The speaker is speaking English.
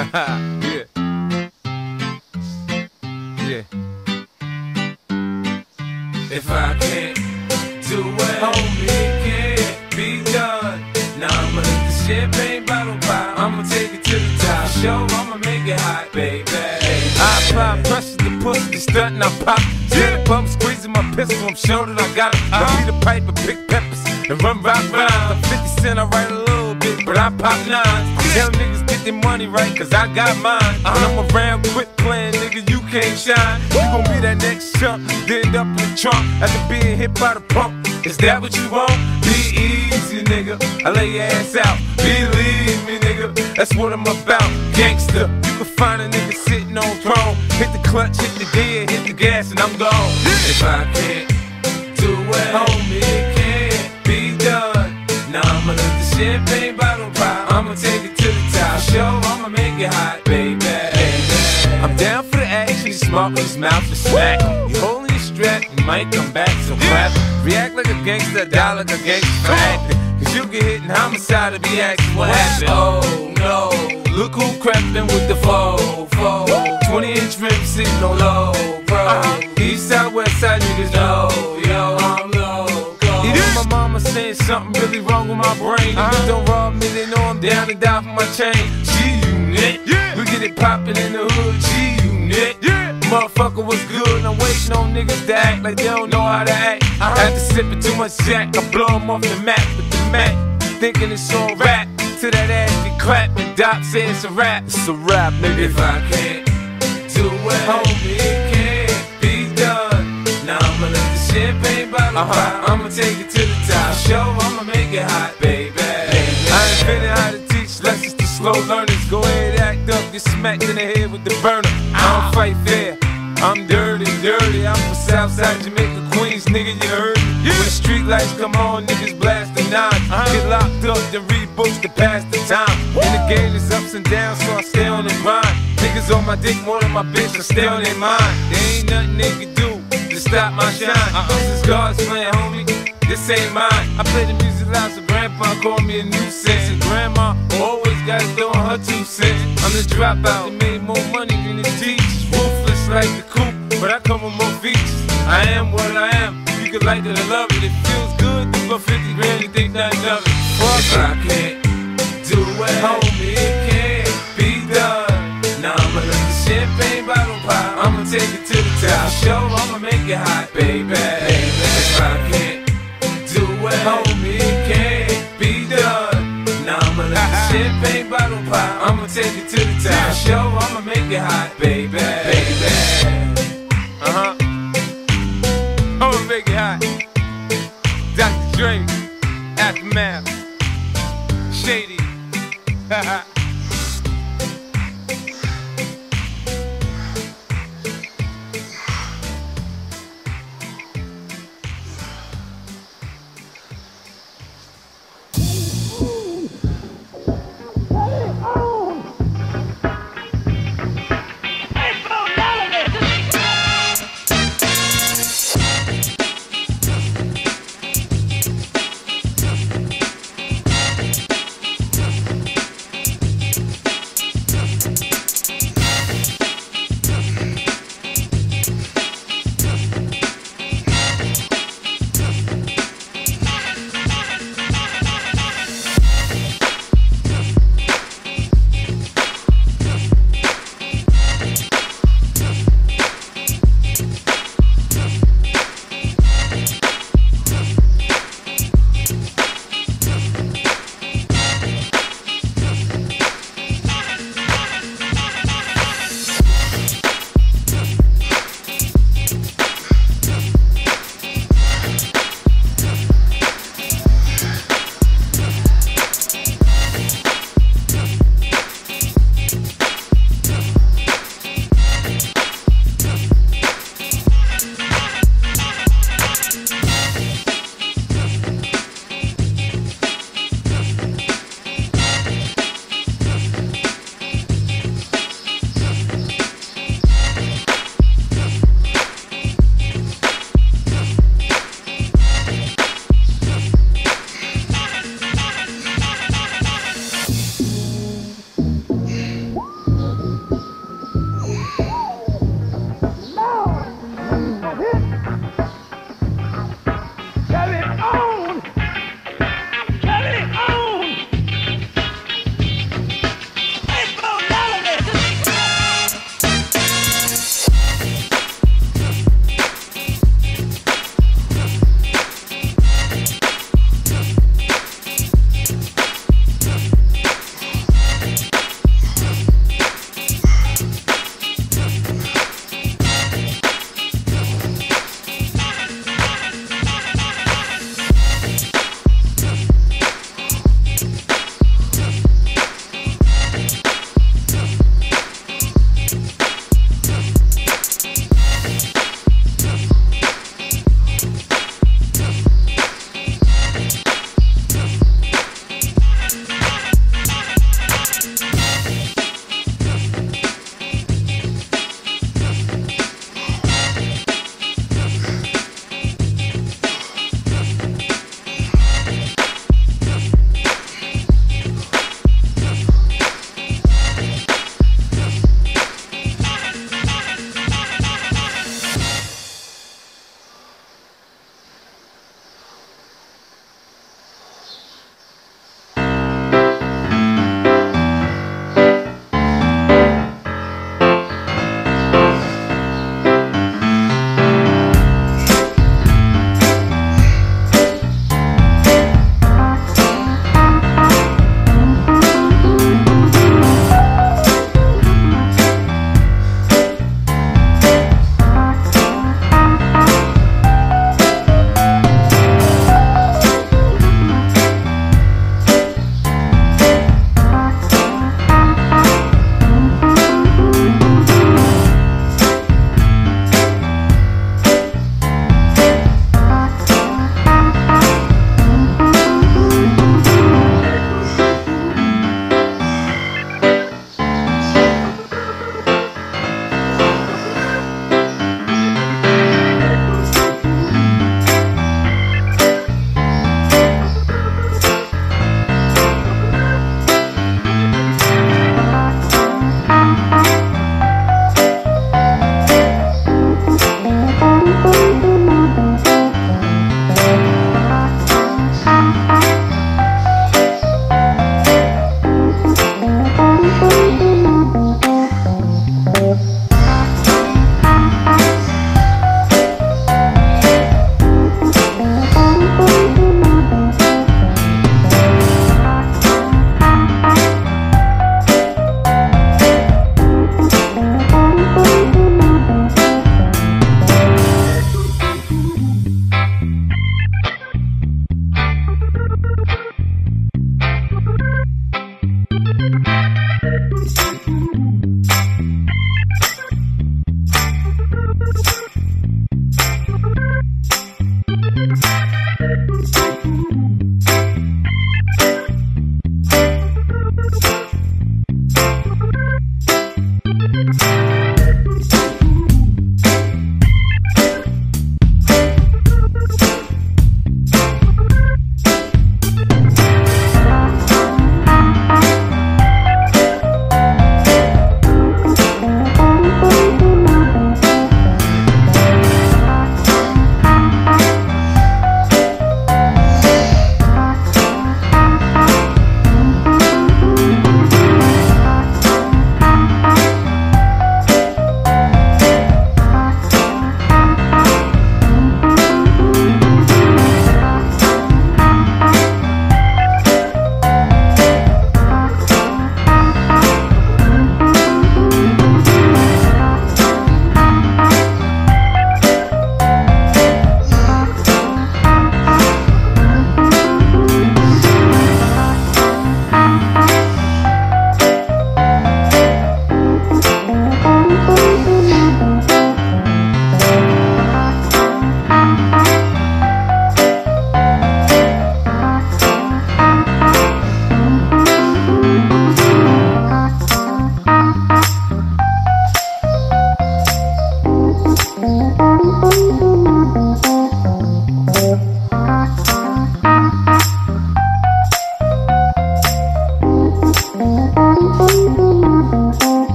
yeah. Yeah. If I can't do it, homie, can't be done. Now I'ma let the champagne bottle pop. I'ma take it to the top. Show, I'ma make it hot, baby. I apply pressure to pussy, stunting, I pop. Yeah, pump, squeezing my pistol, I'm sure that I got it. I beat a pipe and pick peppers and run rock round. I'm 50 cent, I write a but I pop nines. Tell niggas get their money right, cause I got mine. When I'm around, quit playing, nigga, you can't shine. You gon' be that next chump, end up in the trunk after being hit by the pump. Is that what you want? Be easy, nigga. I lay your ass out. Believe me, nigga. That's what I'm about. Gangster. You can find a nigga sitting on throne. Hit the clutch, hit the gear, hit the gas, and I'm gone. If I can't do it, homie, it can't be done. Now I'ma let the champagne. I'ma take it to the top. Show, I'ma make it hot, baby. I'm down for the action. Smart with his mouth to smack. You holding your strap, you might come back, so clap. React like a gangster, die like a gangster for acting. Cause you get hit in homicide to be asking what happened. Oh no, Look who crept in with the foe, foe. 20 inch rim sitting on low, bro. Uh-huh. East side, west side, niggas know, saying something really wrong with my brain. Niggas don't rob me, they know I'm down to die for my chain. G-Unit, yeah. we get it poppin' in the hood. G-Unit, yeah. motherfucker was good. I'm waiting on niggas to act like they don't know how to act. i had After sipping too much jack, I blow 'em off the map with the Mac. Thinking it's all rap. To that ass be clapping. Doc said it's a wrap. It's a wrap, nigga. If I can't do it, homie, it can't be done. Now I'ma let the bottle Uh-huh. I'ma take it to the top. Show, I'ma make it hot, baby. I ain't finna how to teach lessons to slow learners. Go ahead, act up, get smacked in the head with the burner. I don't fight fair. I'm dirty, dirty. I'm from Southside Jamaica, Queens, nigga, you heard me. When the street lights come on, niggas blast the 9 Get locked up, then read books to pass the time. And the game is ups and downs, so I stay on the grind. Niggas on my dick more than my bitch, I stay on their mind. There ain't nothing they can do to stop my shine. This is God's plan, homie. This ain't mine. I play the music loud, so grandpa called me a nuisance. And grandma always got it throwing her two cents. I'm the dropout that made more money than the teachers. Ruthless like the coop, but I come with more features. I am what I am. You can like it or love it. It feels good to put 50 grand and think nothing of it. Fuck If I can't do it, homie, it can't be done. Now I'ma let the. I'ma take it to the top. Show, I'ma make it hot, baby. If I can't do it, homie, can't be done. Now I'ma let the champagne bottle pop. I'ma take it to the top. Show, I'ma make it hot, baby. Baby. Uh huh. I'ma make it hot. Dr. Dre,